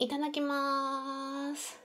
いただきます。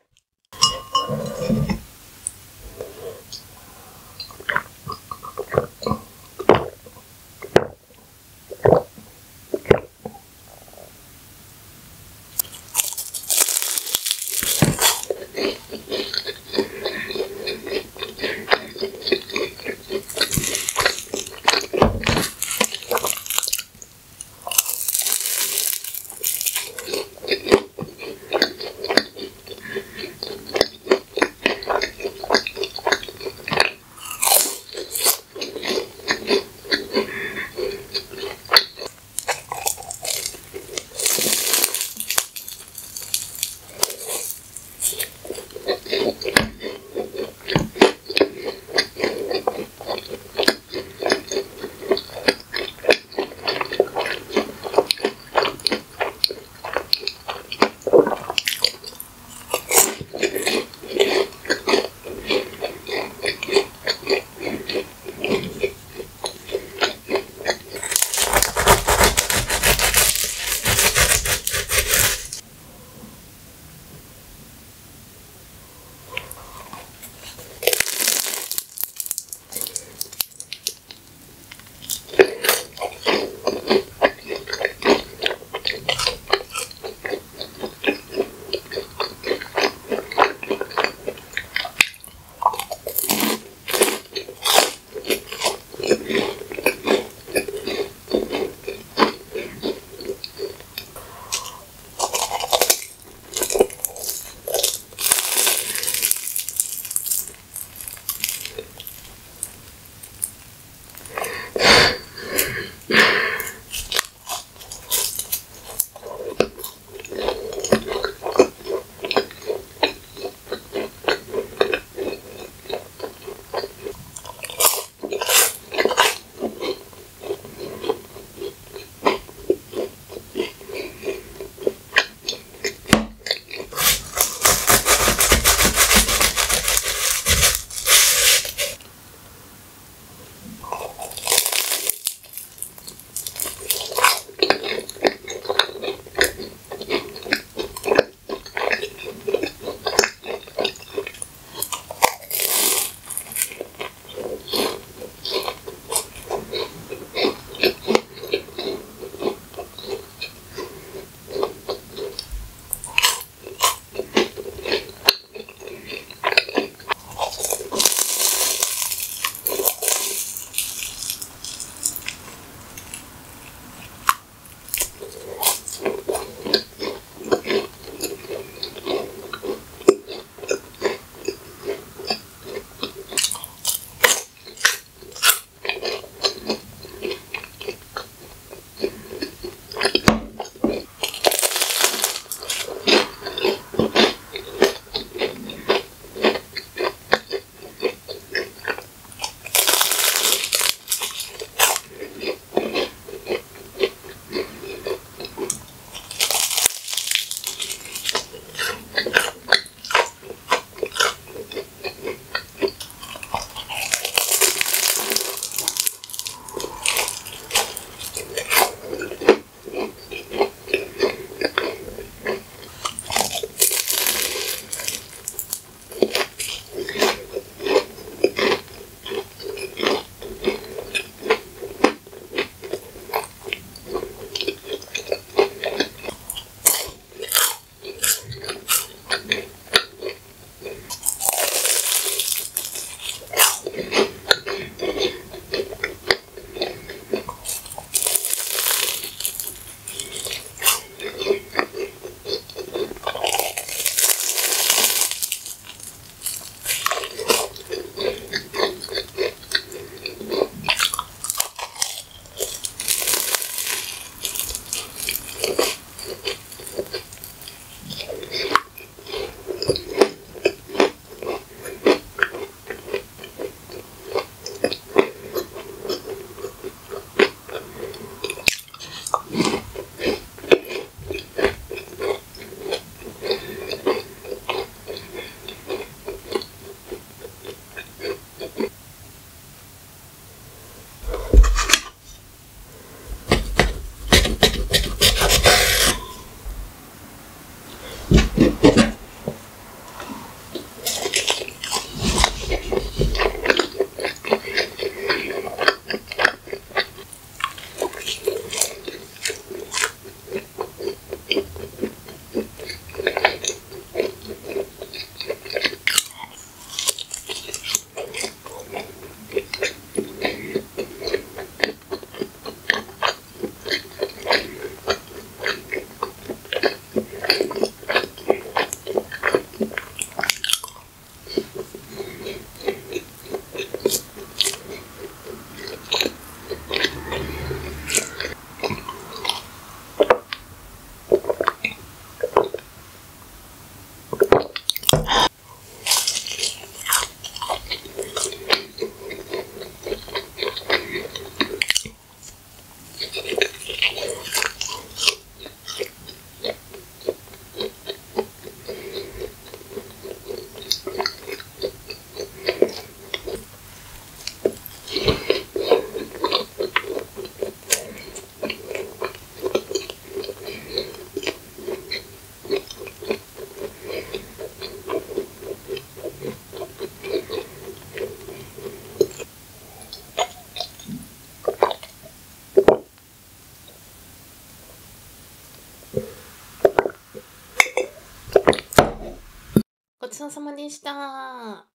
ちそうさまでした。